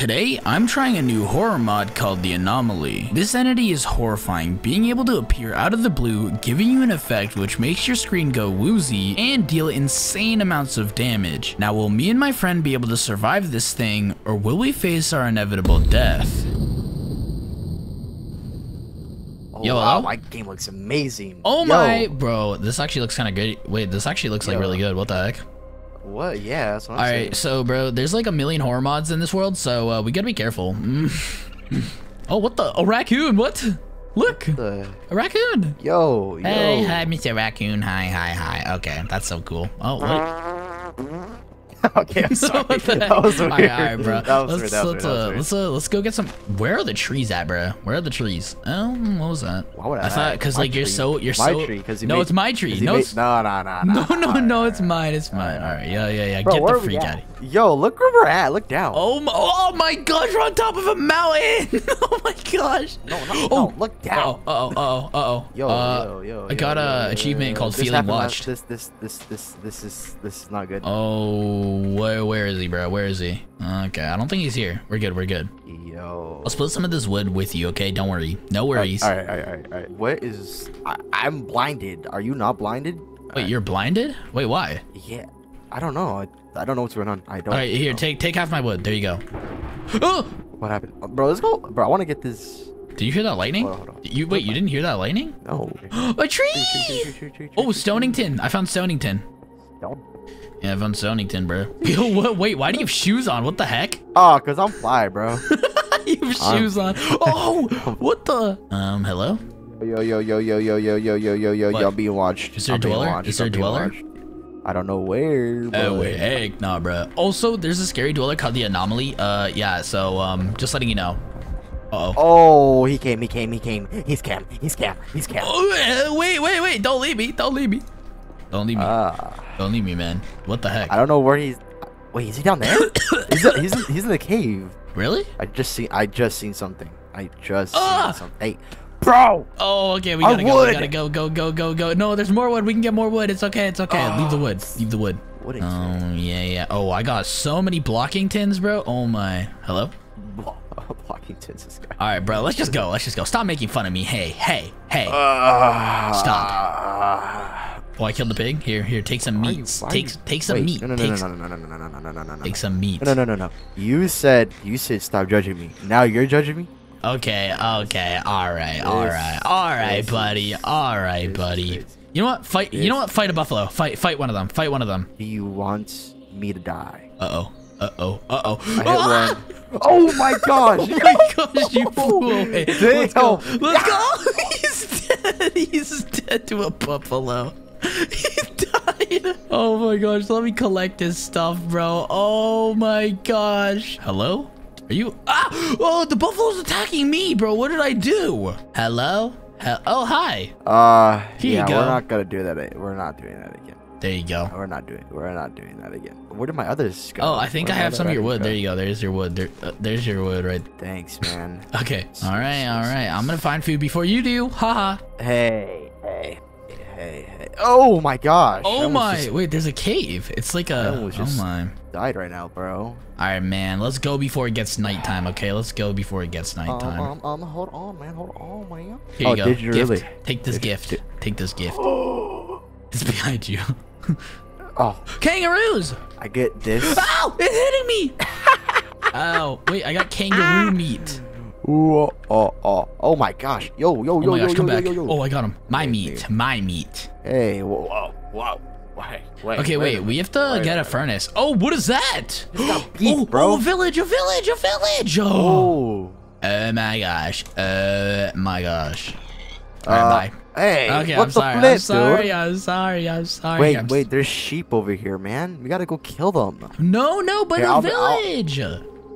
Today, I'm trying a new horror mod called the Anomaly. This entity is horrifying, being able to appear out of the blue, giving you an effect which makes your screen go woozy and deal insane amounts of damage. Now, will me and my friend be able to survive this thing, or will we face our inevitable death? Oh, Yo, wow, my game looks amazing. Oh Yo, my, bro, this actually looks kind of good. Wait, this actually looks like really good. What the heck? What? Yeah, that's what I'm All saying. right, so bro, there's like a million horror mods in this world, so uh, we gotta be careful. Oh, what the? A raccoon? What? Look, The, a raccoon. yo, yo. Hey, hi, Mr. Raccoon. Hi, hi, hi. Okay, that's so cool. Oh, what? Okay, I'm sorry. what the heck? that was weird. All right, all right, bro. That was let's weird. That was let's, weird. Uh, weird. let's uh, let's go get some. Where are the trees at, bro? Where are the trees? Oh, what was that? Why would I? I thought because like you're so you're my so. tree no, it's my tree. No, it's no, no, no, no, no, Alright, no. alright, It's mine. It's mine. All right, yeah, yeah, yeah. Bro, Get the freak out. Yo, look where we're at. Look down. Oh my, oh my gosh, we're on top of a mountain. oh my gosh. no, no, oh. no, look down. Uh oh, uh oh, uh oh. Yo, uh, yo, yo. I got yo, a yo, achievement yo, called this Feeling last- Watched. This, this, this, this, this is, this is not good. Oh, where, where is he, bro? Where is he? Okay, I don't think he's here. We're good, we're good. Yo. I'll split some of this wood with you, okay? Don't worry. No worries. All right, all right, all right, all right. What is? I, I'm blinded. Are you not blinded? Wait, you're blinded? Wait, why? Yeah. I don't know. I, I don't know what's going on. I don't. All right, here, know. take take half my wood. There you go. Oh! What happened, Uh, bro? Let's go, bro. I want to get this. Did you hear that lightning? Hold on, hold on. You wait, you didn't hear that lightning? No. A tree! Oh, Stonington. I found Stonington. Yeah, I found Stonington, bro. Yo, what? Wait, why do you have shoes on? What the heck? Oh, cause I'm fly, bro. you have shoes on. Oh, what the? Um, hello? yo, yo, yo, yo, yo, yo, yo, yo, yo, yo, yo. I'm being watched. Is there a I'm dweller? watched, Is there a dweller? watched. I don't know where. But... Oh wait, heck, nah, bro. Also, there's a scary dweller called the Anomaly. Uh, yeah. So, um, just letting you know. Uh oh. Oh, he came. He came. He came. He's cam. He's cam. He's cam. Oh, uh, wait, wait, wait! Don't leave me! Don't leave me! Don't leave me! Ah. Don't leave me, man. What the heck? I don't know where he's. Wait, is he down there? he's, a, he's, in, he's in the cave. Really? I just seen. I just seen something. I just Ah! seen something. Hey, bro. Oh, okay. We gotta go. We gotta go. Go. Go. Go. Go. No, there's more wood. We can get more wood. It's okay. It's okay. leave the wood. Leave the wood. What is Oh yeah, yeah. Oh, I got so many blocking tins, bro. Oh my. Hello. Blo- blocking tins this guy? All right, bro. Let's just go. Let's just go. Stop making fun of me. Hey, hey, hey. Uh, Stop. Oh, I killed the pig. Here, here. Take some meat. are you- meats. why are Take, take some wait, meat. No, no, no, take, no, no, no, no, no, no, no, no, no, no, no. take some meat. No, no, no, no. You said you said stop judging me. Now you're judging me. Okay, okay, all right, all right, all right, buddy, all right, buddy. You know what? Fight. You know what? Fight a buffalo. Fight. Fight one of them. Fight one of them. Do you want me to die? Uh oh. Uh oh. Uh oh. I hit one. Oh my gosh! Oh my gosh, you fool! Hey, let's go. Let's go. He's dead. He's dead to a buffalo. He died. Oh my gosh. Let me collect his stuff, bro. Oh my gosh. Hello? Are you? Ah! Oh, the buffalo's attacking me, bro. What did I do? Hello? He- oh, hi. Uh, Here you yeah, go. we're not gonna do that. We're not doing that again. There you go. We're not doing. We're not doing that again. Where did my others go? Oh, I think I Where'd my have some of your wood. items There you go. There's your wood. There, uh, there's your wood right. Thanks, man. Okay. All right. All right. I'm gonna find food before you do. Haha. hey, hey, hey, hey. Oh my gosh. Oh my! just Wait, there's a cave. It's like a. Oh my! Died right now, bro. All right, man. Let's go before it gets nighttime. Okay, let's go before it gets Um, nighttime. um, um, hold on, man. Hold on, man. Here you oh, go. did you gift. really? Take this Did- gift. did- Take this gift. it's behind you. Oh, Kangaroos! I get this. Ow! It's hitting me! oh, wait. I got kangaroo meat. Ooh, oh, oh, oh, oh my gosh. Yo, yo, Oh yo, my yo, gosh! yo, Come yo, back. yo, yo. Oh, I got him. My Wait, meat. wait. My meat. Hey, whoa, whoa, whoa. Wait, wait. Okay, wait. We have to Wait get a furnace. Oh, what is that? beef, oh, bro. oh, a village, a village, a village. Oh. Oh. Oh my gosh. Oh my gosh. Uh, Alright, bye. Hey, Okay, what I'm the sorry. flip, I'm sorry. dude? I'm sorry. I'm sorry. Wait, I'm wait, there's sheep over here, man. We gotta go kill them. No, no, but Here, a I'll be- I'll- village.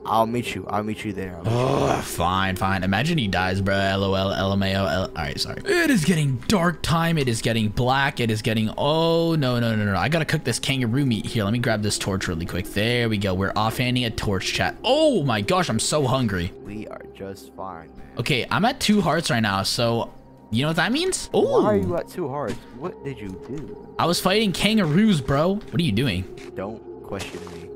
I'll meet you. I'll meet you there. Meet you Oh, fine, fine. Imagine he dies, bro. LOL, LMAO. L- All right, sorry. It is getting dark time. It is getting black. It is getting. Oh no, no, no, no! I gotta cook this kangaroo meat here. Let me grab this torch really quick. There we go. We're offhanding a torch, chat. Oh my gosh, I'm so hungry. We are just fine, man. Okay, I'm at two hearts right now, so you know what that means? Oh. Why are you at two hearts? What did you do? I was fighting kangaroos, bro. What are you doing? Don't question me.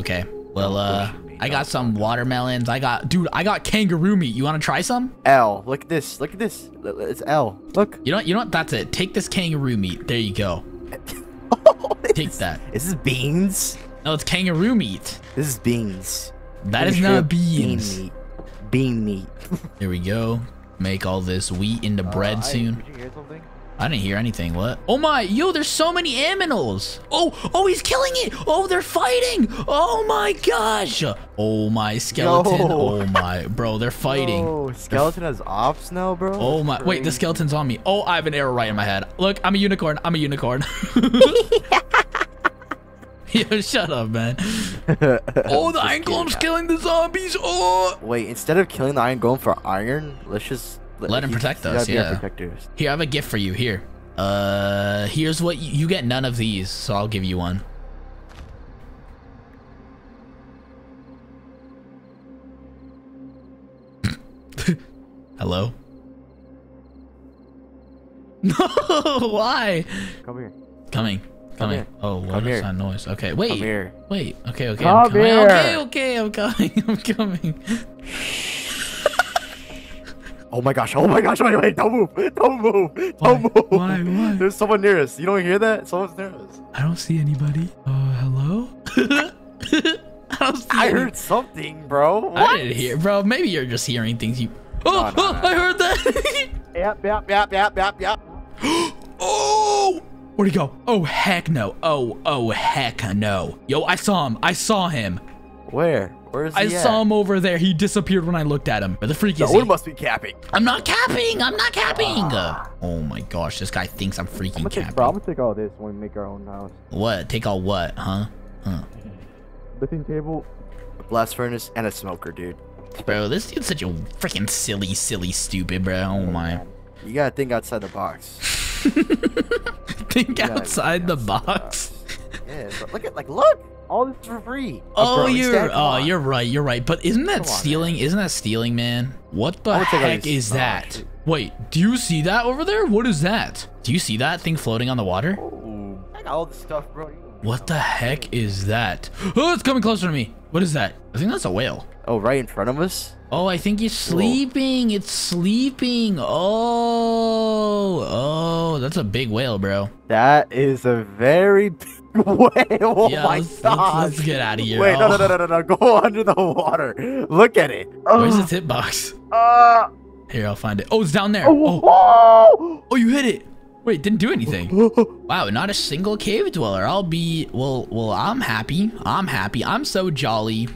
Okay, Well, uh. I got some watermelons. I got, dude, I got kangaroo meat. You want to try some? L. Look at this. Look at this. It's L. Look. You know, what? you know what? That's it. Take this kangaroo meat. There you go. Take that. Is this beans? No, it's kangaroo meat. This is beans. That is Pretty not sure beans. Bean meat. Bean meat. There we go. Make all this wheat into bread soon. Did you hear something? I didn't hear anything. What? Oh my, yo, there's so many aminals. Oh, oh, he's killing it. Oh, they're fighting. Oh my gosh. Oh my skeleton. Yo. Oh my, bro, they're fighting. Oh, skeleton has ops now, bro. Oh my, wait, the skeleton's on me. Oh, I have an arrow right in my head. Look, I'm a unicorn. I'm a unicorn. Yo, shut up, man. Oh, the iron golem's killing the zombies. Oh. Wait, instead of killing the iron golem for iron, let's just Let him protect us, yeah. protectors. Here, I have a gift for you. Here. Uh, here's what you, you get none of these, so I'll give you one. Hello? No, why? Come here. Coming. Coming. here. Oh, what Come is that noise? Okay, wait. Come here. Wait. Okay, okay. Come I'm coming. here. Okay, okay, I'm coming. I'm coming. Oh my gosh! Oh my gosh! Wait, wait! Don't move! Don't move! Don't Why? move! Why? Why? There's someone near us. You don't hear that? Someone's near us. I don't see anybody. Uh, hello? I don't see I heard something, bro. What? I didn't hear, bro. Maybe you're just hearing things you. Oh, No, no, oh. I heard that. Yep, yep, yep, yep, yep, yep. oh, where'd he go? Oh heck no. Oh, oh heck no. Yo, I saw him. I saw him. Where? Where is he I at? saw him over there. He disappeared when I looked at him. Where the freak is Someone he? must be capping. I'm not capping. I'm not capping. Ah. oh my gosh, this guy thinks I'm freaking I'm gonna, take, capping. bro, I'm gonna take all this when we make our own house. What? Take all what? Huh? Huh? Lifting table, a blast furnace, and a smoker, dude. Bro, this dude's such a freaking silly, silly, stupid, bro. Oh my. You gotta think outside the box. Think gotta outside the think box. Yeah, bro. look at like look. All this for free. Oh, you're oh, on. you're right. You're right. But isn't that on, stealing? Isn't that stealing, man? What the I would take all heck these- is oh, that? shit. Wait, do you see that over there? What is that? Do you see that thing floating on the water? Ooh, I got all this stuff, bro. What the heck is that? Oh, it's coming closer to me. What is that? I think that's a whale. Oh, right in front of us. Oh, I think it's sleeping. It's sleeping. Oh, oh, that's a big whale, bro. That is a very big whale. Oh Yeah, my let's- let's- god. let's get outta here. Wait, no, no, Oh. no, no, no, no. Go under the water. Look at it. Where's Oh, the tip box? uh, Here, I'll find it. Oh, it's down there. Oh, oh, oh, you hit it. Wait, didn't do anything. Wow, not a single cave dweller. I'll be well. Well, I'm happy. I'm happy. I'm so jolly.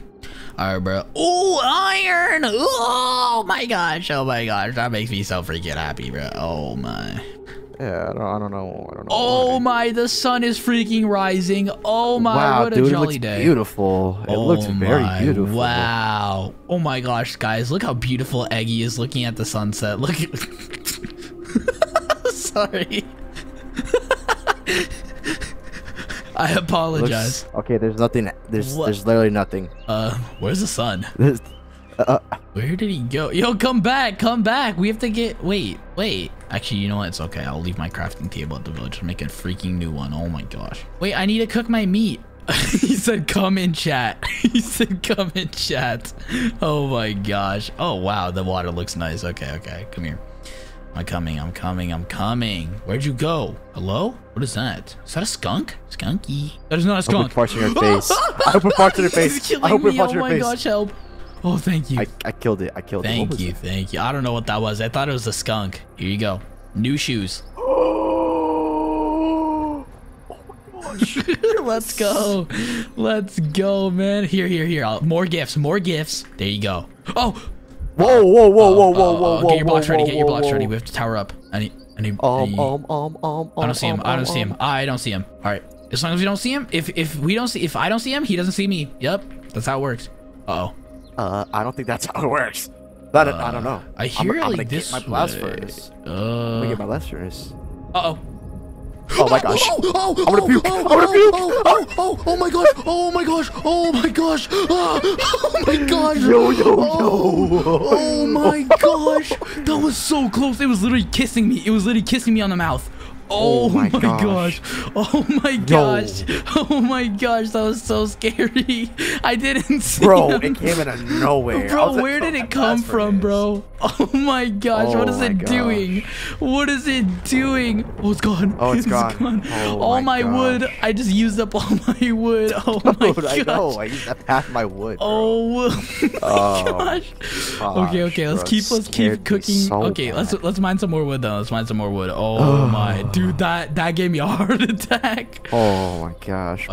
All right, bro. Oh, iron. Oh my gosh. Oh my gosh. That makes me so freaking happy, bro. Oh my. Yeah, I don't, I don't know. I don't know. Oh why. my. The sun is freaking rising. Oh my. wow, what a dude, it jolly looks day. beautiful. It looks Oh very my, beautiful. Wow. Oh my gosh, guys. Look how beautiful Eggy is looking at the sunset. Look. Sorry. I apologize. Looks, okay, there's nothing. There's What? there's literally nothing. Uh, where's the sun? Uh, Where did he go? Yo, come back, come back. We have to get. Wait, wait. Actually, you know what? It's okay. I'll leave my crafting table at the village and make a freaking new one. Oh my gosh. Wait, I need to cook my meat. he said, come in chat. he said, come in chat. Oh my gosh. Oh wow, the water looks nice. Okay, okay. Come here. I'm coming, I'm coming, I'm coming. Where'd you go? Hello? What is that? Is that a skunk? Skunky. That is not a I skunk. hope it farts in your face. I hope it farts in your face. killing I hope it me. farts Oh in your my face. gosh, help. Oh, thank you. I, I killed it. I killed it. Thank you, it? thank you. I don't know what that was. I thought it was a skunk. Here you go. New shoes. Oh! Let's go. Let's go, man. Here, here, here. I'll- more gifts, more gifts. There you go. Oh, Whoa, whoa, whoa, whoa, oh, whoa, oh, whoa, oh, whoa. Get your blocks whoa, ready. Get your blocks whoa. ready. We have to tower up. Any, any, Um, any- um, um, um, I don't see him. um, I um, don't see him. um. I don't see him. All right. As long as we don't see him, if if we don't see, if I don't see him, he doesn't see me. Yep, that's how it works. Uh oh. Uh, I don't think that's how it works. That, I don't know. I I'm- hear I'm, like gonna this get my blast way. I'm gonna Uh get my blast furnace. oh. Oh my gosh. Oh, oh, I'm gonna oh, puke. oh, I'm gonna oh, puke. Oh, oh, oh, oh my gosh. Oh my gosh. Oh my gosh. Ah, Oh my gosh. Yo, yo, oh, yo. Oh my gosh. That was so close. It was literally kissing me. It was literally kissing me on the mouth. Oh, Oh my, my gosh. gosh. Oh my gosh. Oh my gosh. That was so scary. I didn't see Bro, him. it came out of nowhere. Bro, like, where did "Oh, it come from, this." bro? Oh my gosh, what Oh is my it gosh. doing? What is it doing? Oh, it's gone. Oh, it's gone. Oh all my, wood. I just used up all my wood. Oh my Dude, gosh. I know. I used up half my wood. bro. Oh, oh my Oh, gosh. gosh, Okay, okay, let's bro, keep let's keep cooking. so okay, let's let's mine some more wood though. Let's mine some more wood. Oh my dude, that that gave me a heart attack. Oh my gosh.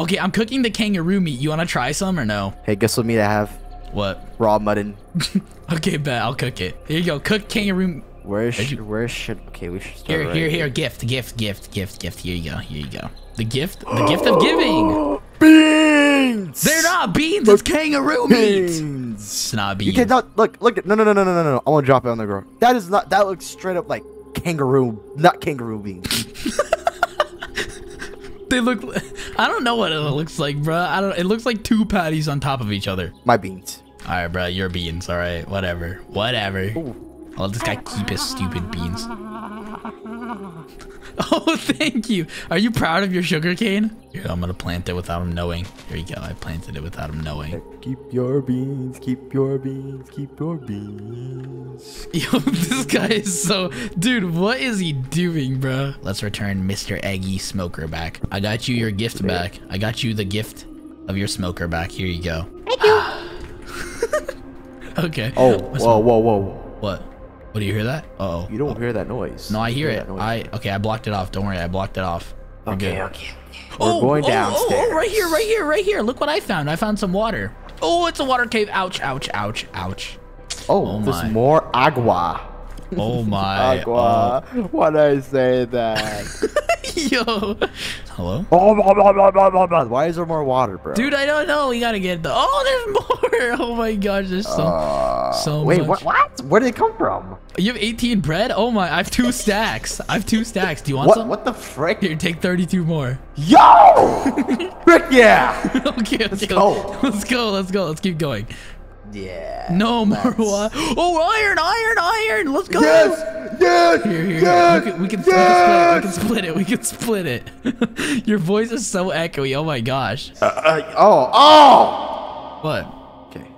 Okay, I'm cooking the kangaroo meat. You wanna try some or no? Hey, guess what meat I have? What? Raw mutton. Okay, bet I'll cook it. Here you go. Cook kangaroo. Where Did should you- where should okay we should start Here, right here, here. Gift, gift, gift, gift, gift. Here you go. Here you go. The gift, the gift of giving. Beans. They're not beans. It's kangaroo meat. beans. Not You cannot look look no no no no no no no. I want to drop it on the ground. That is not that looks straight up like kangaroo, not kangaroo beans. They look. I don't know what it looks like, bro. I don't. It looks like two patties on top of each other. My beans. All right, bro. Your beans. All right. Whatever. Whatever. I'll let this guy keep his stupid beans. Oh, thank you. Are you proud of your sugar cane? Here, I'm gonna plant it without him knowing. Here you go. I planted it without him knowing. Keep your beans, keep your beans, keep your beans. Yo, this guy is so. Dude, what is he doing, bro? Let's return Mr. Eggy Smoker back. I got you your gift back. I got you the gift of your smoker back. Here you go. Thank you. okay. Oh, whoa, whoa, whoa. What? What do you hear that? Uh oh. You don't hear that noise. No, I You hear it. I okay. I blocked it off. Don't worry. I blocked it off. We're Okay, good. okay. We're going oh, downstairs. Oh, oh, right here, right here, right here. Look what I found. I found some water. Oh, it's a water cave. Ouch, ouch, ouch, ouch. Oh, Oh there's more agua. Oh my. Agua. Why did I say that? Yo. Hello? oh, blah, blah, blah, blah, blah, blah. Why is there more water, bro? Dude, I don't know. We gotta get the. Oh, there's more. Oh my gosh, there's so Uh, so wait, much. what? What? Where did it come from? You have 18 bread? Oh my, I have two stacks. I have two stacks. Do you want What? some? What the frick? Here, take 32 more. Yo! frick yeah! okay, okay. go. Let's go. Let's go. Let's keep going. Yeah. No more let's- Oh, iron, iron, iron. Let's go. Yes! Yes! Here, here, yes! here. We can, we, can, yes! we can split it. We can split it. We can split it. Your voice is so echoey. Oh my gosh. Uh, uh, oh, oh! What? Okay.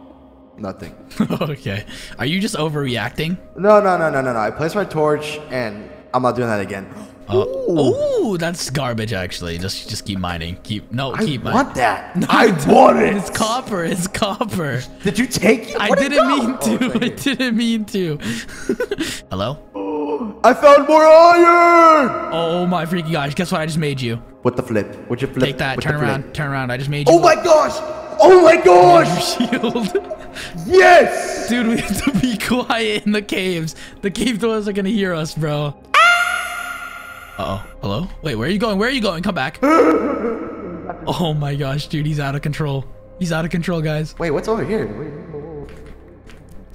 Nothing. okay. Are you just overreacting? No, no, no, no, no, no. I placed my torch and I'm not doing that again. Uh, oh, ooh, that's garbage. Actually, just just keep mining. Keep no, I keep mining. want that. I want it. It's copper. It's copper. Did you take it? I Where'd it didn't go? mean Oh, to. thank I didn't mean to. Hello? I found more iron! Oh my freaking gosh! Guess what? I just made you. What the flip? What'd you flip? Take that. What Turn the flip? around. Turn around. I just made oh you. Oh my gosh! Oh my gosh! shield. Yes! Dude, we have to be quiet in the caves. The cave dwellers are gonna hear us, bro. Uh oh. Hello? Wait, where are you going? Where are you going? Come back. oh my gosh, dude, he's out of control. He's out of control, guys. Wait, what's over here? Wait.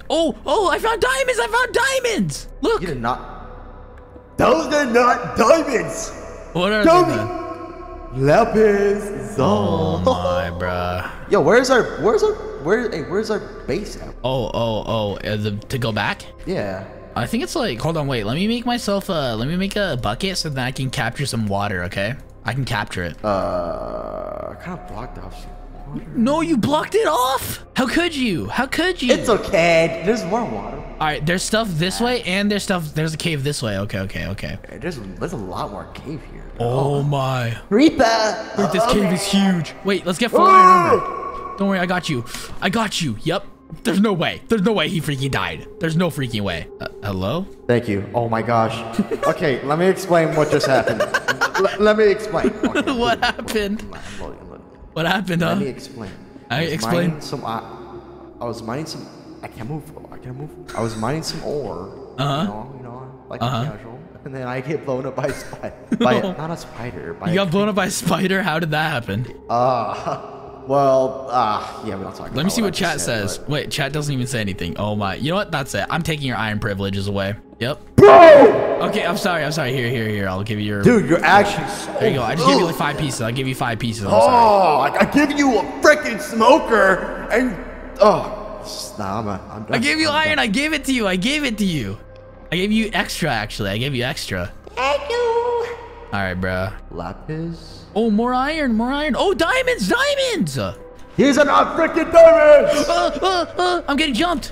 Oh, oh, I found diamonds. I found diamonds. Look. You did not. Those are not diamonds! What are they? Lapis Oh my, bruh. Yo, where's our, where's our, where, hey, where's our base at? Oh, oh, oh. uh, the, to go back? Yeah. I think it's like, hold on, wait. Let me make myself a, let me make a bucket so that I can capture some water, okay? I can capture it. Uh, I kind of blocked off some water. No, you blocked it off. How could you? How could you? It's okay. There's more water. All right, there's stuff this way and there's stuff, there's a cave this way. Okay, okay, okay. There's, there's a lot more cave here. Oh my. Reaper! Wait, this cave is huge. Wait, let's get armor. Don't worry, I got you. I got you. Yep. There's no way. There's no way he freaking died. There's no freaking way. Uh, hello? Thank you. Oh my gosh. okay, let me explain what just happened. L- let me explain. Okay. what happened? What happened, huh? Let me explain. I was explain. Some, uh, I was mining some. I can't move. I can't move. I was mining some ore. Uh-huh. You know, you know, like Uh-huh. casual. And then I get blown up by a spider. By a, not a spider. You got blown up by a spider? How did that happen? Uh, well, uh, yeah, we don't talk Let me see what I chat just said, says. Wait, chat doesn't even say anything. Oh my. You know what? That's it. I'm taking your iron privileges away. Yep. Bro! Okay, I'm sorry. I'm sorry. Here, here, here. I'll give you your. Dude, you're actually so There you go. I just gave you like five pieces. I'll give you five pieces. I'm. Oh, I, I give you a freaking smoker and oh, nah, I'm, a, I'm done. I gave you I'm iron. done. I gave it to you. I gave it to you. I gave you extra, actually. I gave you extra. Thank you. All right, bro. Lapis. Oh, more iron, more iron. Oh, diamonds, diamonds. Uh, He's an freaking diamonds! uh, uh, I'm getting jumped.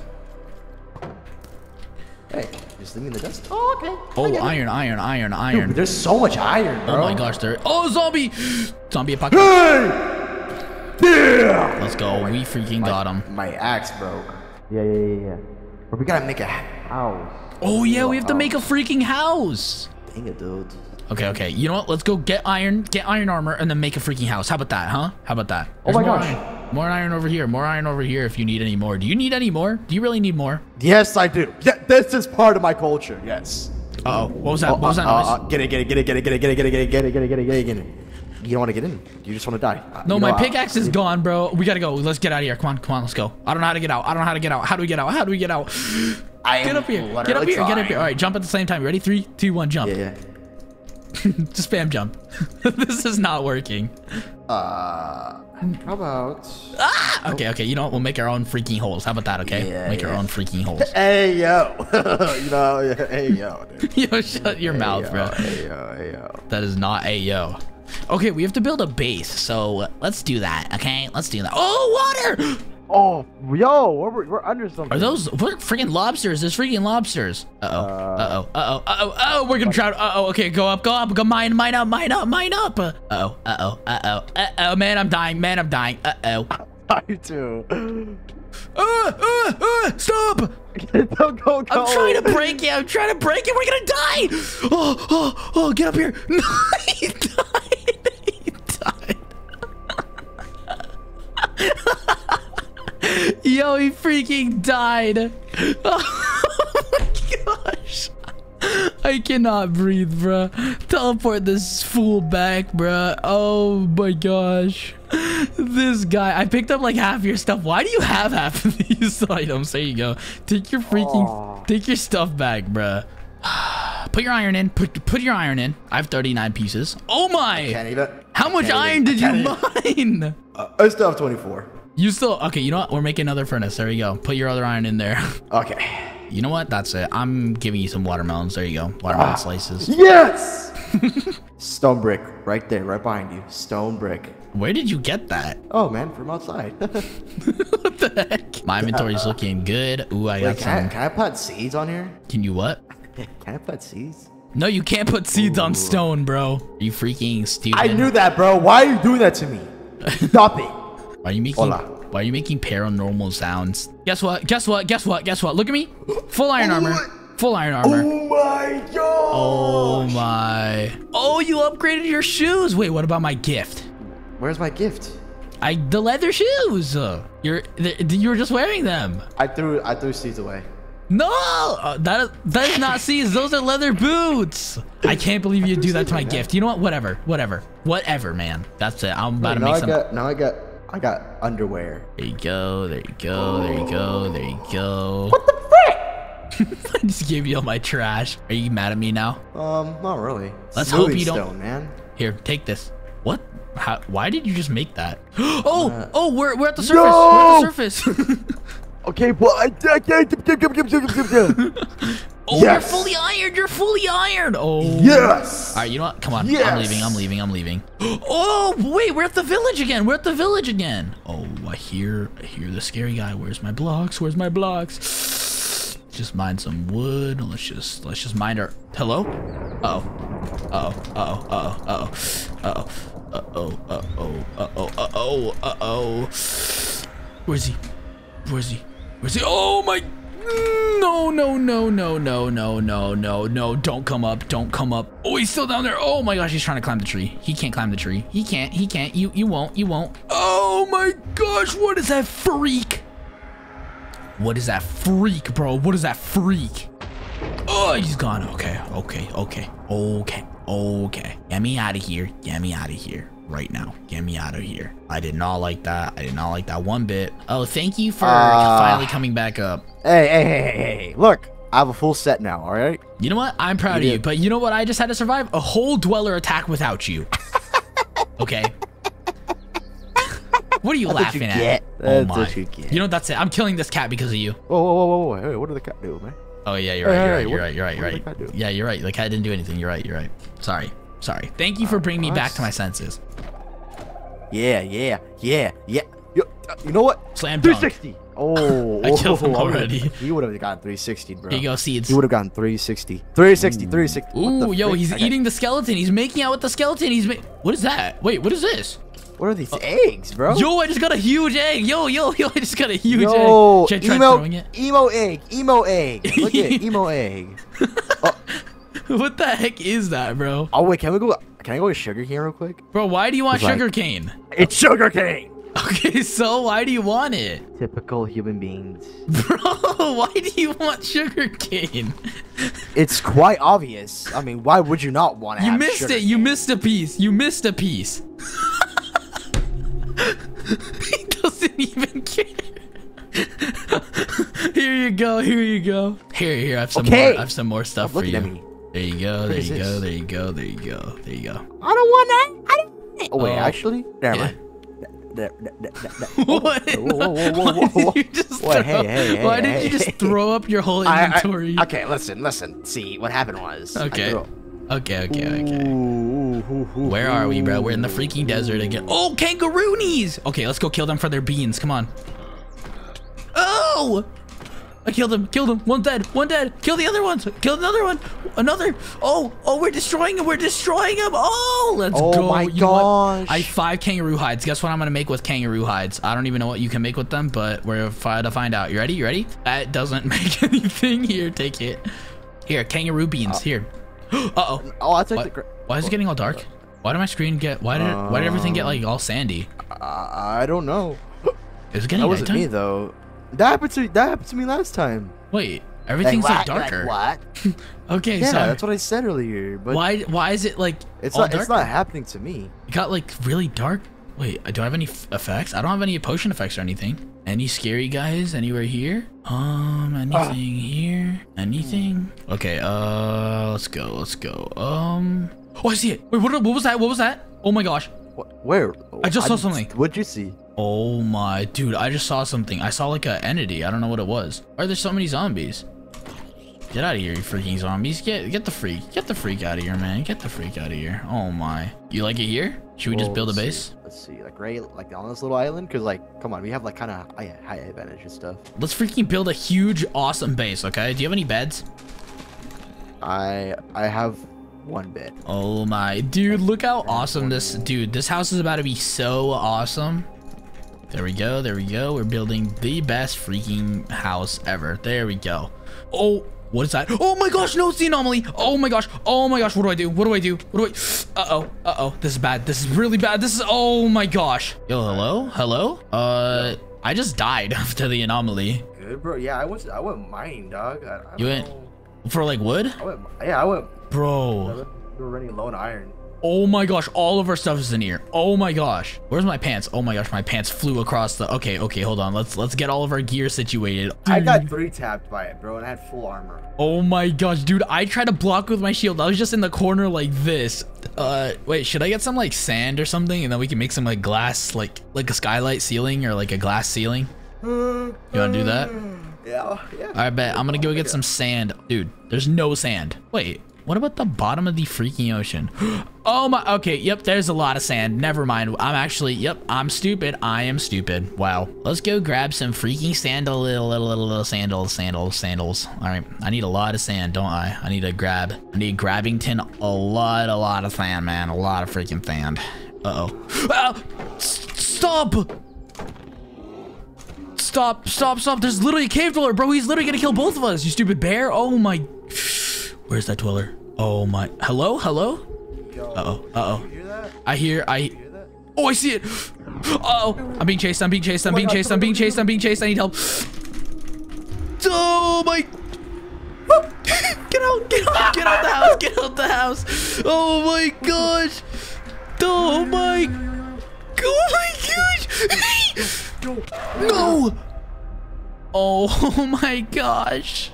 Hey, just leave me in the dust. Oh, okay. Oh, iron, iron, iron, iron. Dude, there's so much iron, bro. Oh my gosh, there. Oh, zombie. Zombie apocalypse. Hey! Yeah! Let's go. We freaking got him. My axe broke. Yeah, yeah, yeah, yeah. But we gotta make a house. Oh, yeah, we have to make a freaking house. Dang it, dude. Okay, okay. You know what? Let's go get iron, get iron armor, and then make a freaking house. How about that, huh? How about that? Oh my more gosh. Iron. More iron over here. More iron over here if you need any more. Do you need any more? Do you really need more? Yes, I do. Yeah, this is part of my culture. Yes. Uh oh. What was that? what was that Uh, noise? uh, get it, get it, get it, get it, get it, get it, get it, get it, get it, get it, get it, get it. You don't want to get in. You just want to die. No, you my know, I- pickaxe is gone, bro. We gotta go. Let's get out of here. Come on, come on, let's go. I don't know how to get out. I don't know how to get out. How do we get out? How do we get out? I Get up here. Get up here. Get up here. All right, jump at the same time. Ready? Three, two, one, jump. Yeah, yeah. Just spam jump. this is not working. Uh, how about? Ah! Okay, okay. You know what? We'll make our own freaking holes. How about that? Okay. Yeah, make our own freaking holes. Hey yo, you know, yeah, hey yo, dude. Yo, shut your mouth, hey, bro. Hey yo, hey yo. That is not a yo. Okay, we have to build a base, so let's do that. Okay, let's do that. Oh, water! Oh, yo, we're, we're under something. Are those what freaking lobsters? There's freaking lobsters. Uh oh. Uh oh. Uh oh. Uh oh. We're gonna drown. Uh oh. Okay, go up. Go up. Go mine. Mine up. Mine up. Mine up. Uh oh. Uh oh. Uh oh. Uh oh. Man, I'm dying. Man, I'm dying. Uh oh. I too. Uh, uh, uh, stop! Don't go, go. I'm trying to break it. I'm trying to break it. We're gonna die. Oh, oh, oh! Get up here. No, Yo, he freaking died. Oh my gosh. I cannot breathe, bruh. Teleport this fool back, bruh. Oh my gosh. This guy. I picked up like half your stuff. Why do you have half of these items? There you go. Take your freaking, Aw. take your stuff back, bruh. Put your iron in. Put put your iron in. I have 39 pieces. Oh my! I Can't even. How much iron did you mine? Uh, I still have 24. You still okay? You know what? We're making another furnace. There you go. Put your other iron in there. Okay. You know what? That's it. I'm giving you some watermelons. There you go. Watermelon slices. Yes. Stone brick, right there, right behind you. Stone brick. Where did you get that? Oh man, from outside. what the heck? My inventory's looking good. Ooh, I got Wait, can I, some. can I put seeds on here? Can you what? Can I put seeds? No, you can't put seeds on stone, bro. Are you freaking stupid? I knew that, bro. Why are you doing that to me? Stop it. Why are you making? Hola. Why are you making paranormal sounds? Guess what? Guess what? Guess what? Guess what? Look at me. Full iron oh armor. Full iron armor. Oh my god. Oh my. Oh, you upgraded your shoes. Wait, what about my gift? Where's my gift? I the leather shoes. You're th- you were just wearing them. I threw I threw seeds away. No, uh, that that is not seeds. Those are leather boots. I can't believe you do that to my gift. You know what? Whatever, whatever, whatever, man. That's it. I'm about to make now make I got now I got I got underwear. There you go. There you go. There you go. There you go. What the frick? I just gave you all my trash. Are you mad at me now? Um, not really. Let's hope Smoothing you don't- Stone, man. Here, take this. What? How, why did you just make that? Oh, Uh, oh, we're, we're at the surface. We're at the surface. Okay, well I I can't. oh, Yes. you're fully ironed. You're fully ironed. Oh. Yes. All right, you know what? Come on. I'm leaving. I'm leaving. I'm leaving. Oh, wait, we're at the village again. We're at the village again. Oh, I hear I hear the scary guy. Where's my blocks? Where's my blocks? Just mine some wood. Let's just let's just mine our Hello? Uh oh. Uh oh. Uh oh. Uh oh. Uh oh. Uh oh. Uh oh. Uh oh. Uh oh. Uh oh. Where's he? Where's he? Where's he? Oh my no, no, no, no, no, no, no, no, no. Don't come up. Don't come up. Oh, he's still down there. Oh my gosh, he's trying to climb the tree. He can't climb the tree. He can't. He can't. You you won't. You won't. Oh my gosh, what is that freak? What is that freak, bro? What is that freak? Oh, he's gone. Okay, okay, okay, okay, okay. Get me out of here. Get me out of here right now. Get me out of here. I did not like that. I did not like that one bit. Oh, thank you for Ah. finally coming back up. Hey, hey, hey, hey, hey! Look, I have a full set now. All right. You know what? I'm proud You of you, but you know what? I just had to survive a whole dweller attack without you. Okay. what are you That's what you laughing at? oh my. what you. You know that's it. I'm killing this cat because of you. Whoa, whoa, whoa, whoa, whoa! Hey, what did the cat do, man? Oh yeah, you're right. Hey, You're hey, right. You're what- right. You're right. You're right. the cat? Yeah, you're right. The cat didn't do anything. You're right. You're right. Sorry. Sorry. Thank you for bringing me back to my senses. Yeah, yeah, yeah, yeah. Yo, uh, you know what? Slam dunk. 360. Oh, I killed him oh, already. He would have gotten 360, bro. Here you go, seeds. He would have gotten 360. 360, 360. What the Ooh, yo, frick? he's I got- eating the skeleton. He's making out with the skeleton. He's ma- What is that? Wait, what is this? What are these eggs, bro? Yo, I just got a huge egg. Yo, yo, yo, I just got a huge Yo, egg. Should I try emo, throwing it? emo egg, emo egg. Look at emo egg. What the heck is that, bro? Oh wait, can we go? Can I go with sugar cane real quick? Bro, why do you want It's like- sugar cane? It's sugar cane. Okay, so why do you want it? Typical human beings. Bro, why do you want sugar cane? It's quite obvious. I mean, why would you not want to? You have missed sugar it. You missed a piece. You missed a piece. he doesn't even care. here you go. Here you go. Here, here. I have some Okay. more. I have some more stuff Stop for looking you. At me. There you go. There you go. There you go. There you go. There you go. I don't want that. I don't. Oh wait, Oh. actually, never Yeah. mind. There- there- there- there- there- oh, What? Whoa, whoa, whoa, whoa, Why whoa, whoa. did you just throw, hey, hey, Why hey, did you just throw up your whole I- I- inventory? okay, listen, listen. See, what happened was. Okay. Okay, okay, okay. Ooh, ooh, ooh, ooh, Where are we, bro? We're in the freaking desert again. Oh, kangaroonies! Okay, let's go kill them for their beans. Come on. Oh! I killed him. Killed him. One dead. One dead. Kill the other ones. Kill another one. Another. Oh, oh, we're destroying him. We're destroying him. Oh, let's Oh go. my You gosh. I have five kangaroo hides. Guess what I'm gonna make with kangaroo hides? I don't even know what you can make with them, but we're to find out. You ready? You ready? That doesn't make anything. Here, take it. Here, kangaroo beans. Here. uh oh. Oh, I took the. Why is it getting all dark? Why did my screen get? Why did why did everything get like all sandy? I I don't know. Is it getting That wasn't nighttime? me though. That happened to that happened to me last time. Wait, everything's like, what? darker. what? Okay, Yeah, so that's what I said earlier. But why why is it like it's all not. It's not happening to me. It got like really dark. Wait, do I have any f- effects? I don't have any potion effects or anything. Any scary guys anywhere here? Um, anything here? Anything? Okay, uh, let's go, let's go. Um, oh, I see it. Wait, what, what was that? What was that? Oh my gosh. What? Where? I just saw didn't- something. What'd you see? Oh my, dude, I just saw something. I saw like a entity. I don't know what it was. Why are there so many zombies? Get out of here, you freaking zombies. Get get the freak. Get the freak out of here, man. Get the freak out of here. Oh my. You like it here? Should we just build a base? see. Let's see, like right, like on this little island, cause like, come on, we have like kind of high, high advantage and stuff. Let's freaking build a huge, awesome base, okay? Do you have any beds? I I have one bit. Oh my, dude, look how awesome this, dude, this house is about to be so awesome. There we go, there we go. We're building the best freaking house ever. There we go. Oh, what is that? Oh my gosh, no, it's the anomaly. Oh my gosh, oh my gosh, what do I do? What do I do? What do I, uh-oh, uh-oh, this is bad. This is really bad. This is, oh my gosh. Yo, hello, hello? Uh, I just died after the anomaly. Good, bro. Yeah, I was I went mine, dog. I, I You went- For like wood? I went. Yeah, I went. Bro. We were running low on iron. Oh my gosh, all of our stuff is in here. Oh my gosh. Where's my pants? Oh my gosh, my pants flew across the Okay, okay, hold on. Let's let's get all of our gear situated. I got three tapped by it, bro, and I had full armor. Oh my gosh, dude, I tried to block with my shield. I was just in the corner like this. Uh wait, should I get some like sand or something and then we can make some like glass like like a skylight ceiling or like a glass ceiling? You want to do that? Yeah, yeah. I bet I'm gonna go get some sand. Dude, there's no sand. Wait, what about the bottom of the freaking ocean? Oh my, okay, yep, there's a lot of sand. Never mind. I'm actually, yep, I'm stupid. I am stupid. Wow. Let's go grab some freaking sandal, little, little, little, little sandals, sandals, sandals. All right, I need a lot of sand, don't I? I need to grab, I need grabbing grabbington, a lot, a lot of sand, man. A lot of freaking sand. Uh-oh. Ah, stop! Stop, stop, stop. There's literally a cave dweller, bro. He's literally gonna kill both of us, you stupid bear. Oh my. Where's that dweller? Oh my. Hello? Hello? Uh-oh. Uh-oh. You hear that? I hear, I. Hear? Oh, I see it. Uh-oh. I'm being chased. I'm being chased. I'm being chased. I'm being chased. I'm being chased. I need help. Oh my. Get out. Get out. Get out the house. Get out the house. Oh my gosh. Oh my. Oh my gosh. No. Oh my gosh.